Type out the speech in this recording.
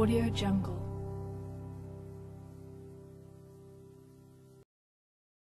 Audio Jungle.